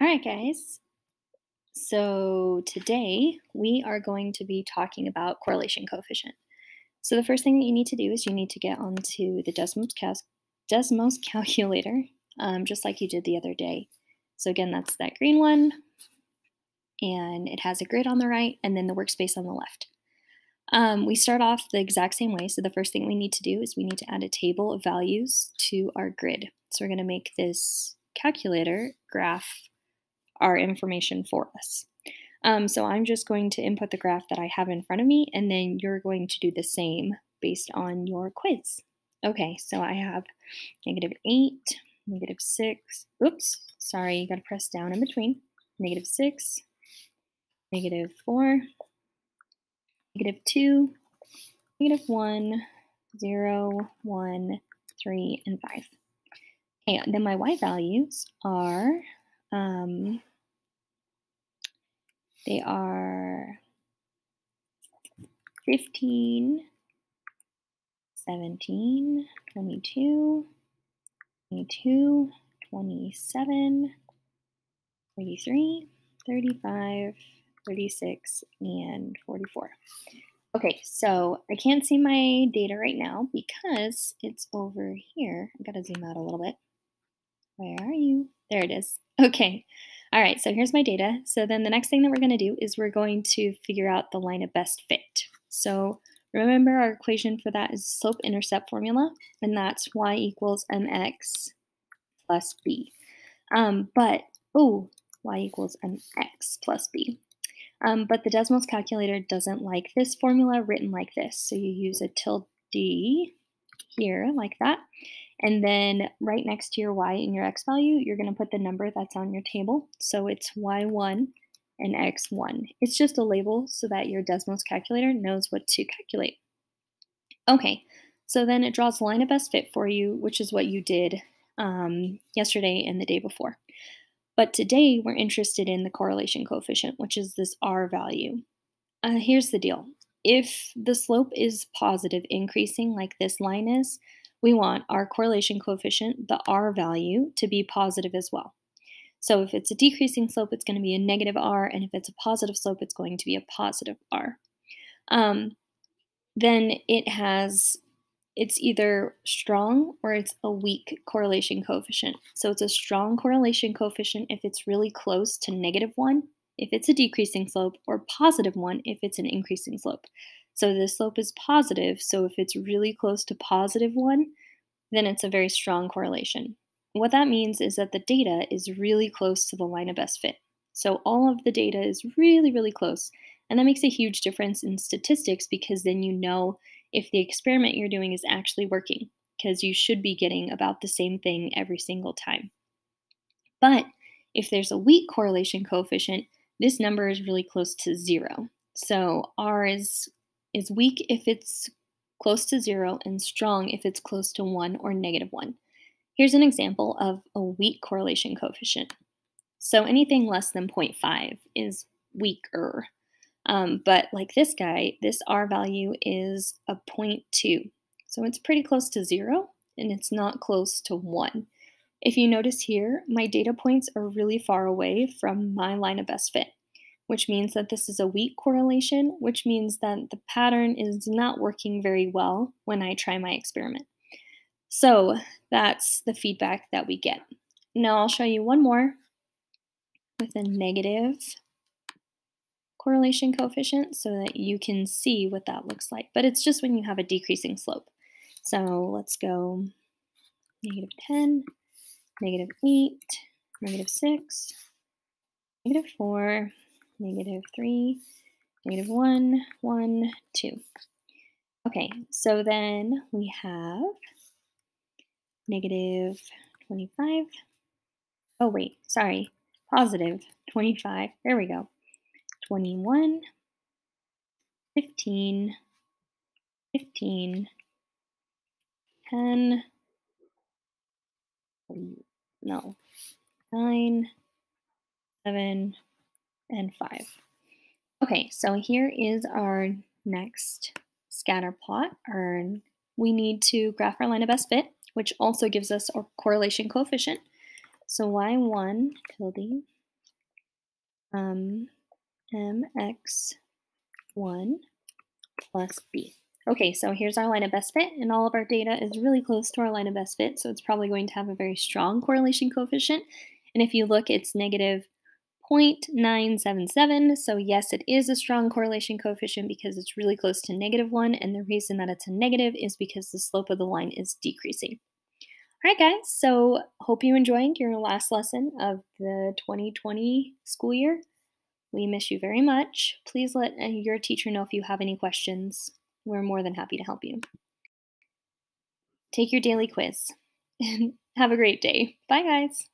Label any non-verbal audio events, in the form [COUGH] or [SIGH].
All right, guys. So today we are going to be talking about correlation coefficient. So the first thing that you need to do is you need to get onto the Desmos, cal Desmos [LAUGHS] calculator, um, just like you did the other day. So again, that's that green one, and it has a grid on the right and then the workspace on the left. Um, we start off the exact same way. So the first thing we need to do is we need to add a table of values to our grid. So we're going to make this calculator graph our information for us. Um, so I'm just going to input the graph that I have in front of me, and then you're going to do the same based on your quiz. Okay, so I have negative 8, negative 6, oops, sorry, you got to press down in between, negative 6, negative 4, negative 2, negative 1, 0, 1, 3, and 5. Okay, then my y values are um, they are 15, 17, 22, 22, 27, 33, 35, 36, and 44. Okay, so I can't see my data right now because it's over here. I gotta zoom out a little bit. Where are you? There it is. [LAUGHS] Okay. All right, so here's my data. So then the next thing that we're going to do is we're going to figure out the line of best fit. So remember our equation for that is slope-intercept formula, and that's y equals mx plus b. Um, but, oh, y equals mx plus b. Um, but the Desmos calculator doesn't like this formula written like this. So you use a tilde here like that. And then right next to your y and your x value, you're going to put the number that's on your table. So it's y1 and x1. It's just a label so that your Desmos calculator knows what to calculate. Okay, so then it draws a line of best fit for you, which is what you did um, yesterday and the day before. But today we're interested in the correlation coefficient, which is this r value. Uh, here's the deal. If the slope is positive increasing like this line is, we want our correlation coefficient, the r value, to be positive as well. So if it's a decreasing slope, it's going to be a negative r, and if it's a positive slope, it's going to be a positive r. Um, then it has, it's either strong or it's a weak correlation coefficient. So it's a strong correlation coefficient if it's really close to negative 1, if it's a decreasing slope, or positive 1 if it's an increasing slope. So the slope is positive. So if it's really close to positive 1, then it's a very strong correlation. What that means is that the data is really close to the line of best fit. So all of the data is really, really close. And that makes a huge difference in statistics because then you know if the experiment you're doing is actually working, because you should be getting about the same thing every single time. But if there's a weak correlation coefficient, this number is really close to zero. So R is is weak if it's close to zero and strong if it's close to one or negative one. Here's an example of a weak correlation coefficient. So anything less than 0.5 is weaker. Um, but like this guy, this R value is a 0.2. So it's pretty close to zero and it's not close to one. If you notice here, my data points are really far away from my line of best fit which means that this is a weak correlation, which means that the pattern is not working very well when I try my experiment. So that's the feedback that we get. Now I'll show you one more with a negative correlation coefficient so that you can see what that looks like. But it's just when you have a decreasing slope. So let's go negative 10, negative 8, negative 6, negative 4, negative 3, negative 1, 1, 2. Okay, so then we have negative 25. Oh, wait, sorry, positive 25. There we go. 21, 15, 15, 10, no, 9, 7, and 5. Okay, so here is our next scatter plot. Our, we need to graph our line of best fit, which also gives us our correlation coefficient. So y1 tilde um, mx1 plus b. Okay, so here's our line of best fit, and all of our data is really close to our line of best fit, so it's probably going to have a very strong correlation coefficient. And if you look, it's negative 0.977, so yes, it is a strong correlation coefficient because it's really close to negative 1, and the reason that it's a negative is because the slope of the line is decreasing. All right, guys, so hope you enjoyed your last lesson of the 2020 school year. We miss you very much. Please let uh, your teacher know if you have any questions. We're more than happy to help you. Take your daily quiz and [LAUGHS] have a great day. Bye, guys.